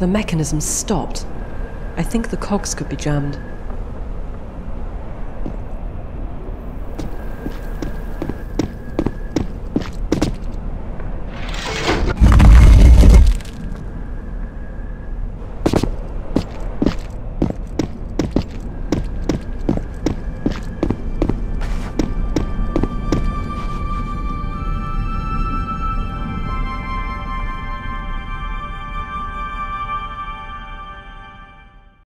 The mechanism stopped. I think the cogs could be jammed.